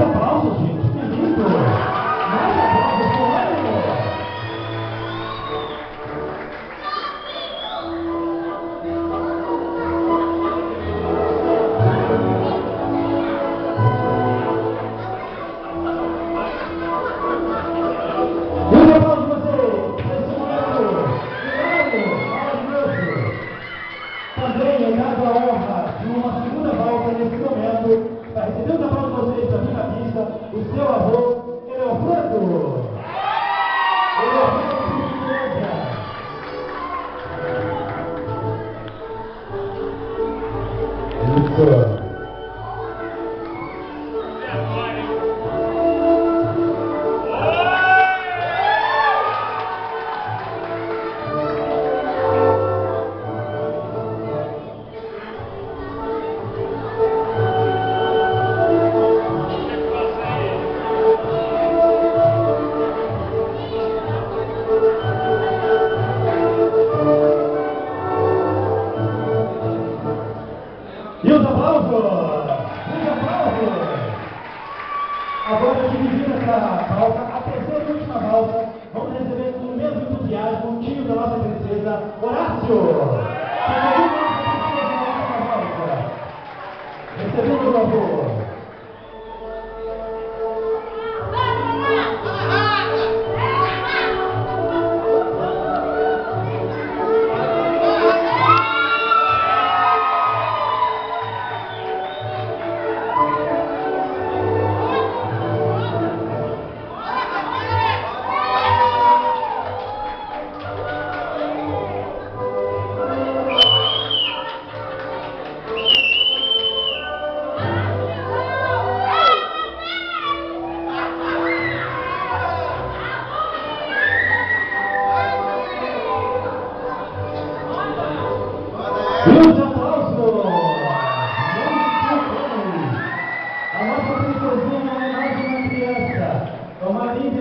aplausos, gente. Que lindo. Mais aplausos. Também eu dado a honra de uma segunda volta nesse momento, para receber os aplausos de vocês aqui na pista, o seu avô, Eleofrando. Eleofrando Figueiredo. Os aplausos! Os aplausos! Agora, dividindo essa valsa, a terceira e última valsa, vamos receber com o mesmo entusiasmo o tio da nossa princesa, Horácio! Que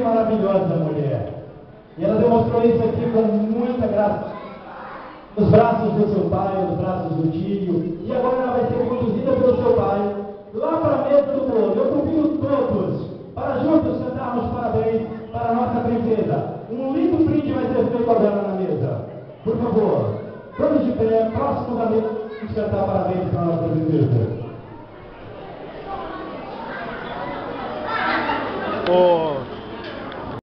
maravilhosa mulher. E ela demonstrou isso aqui com muita graça. Nos braços do seu pai, nos braços do tio. E agora ela vai ser conduzida pelo seu pai lá para a mesa do bolo. Eu convido todos para juntos cantarmos parabéns para a nossa princesa. Um lindo brinde vai ser feito agora na mesa. Por favor, todos de pé, próximo da mesa, vamos cantar parabéns para a nossa princesa. Ô,